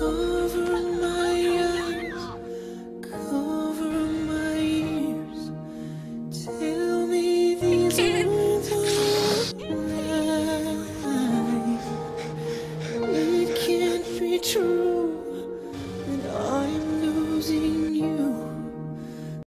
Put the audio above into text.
Ooh.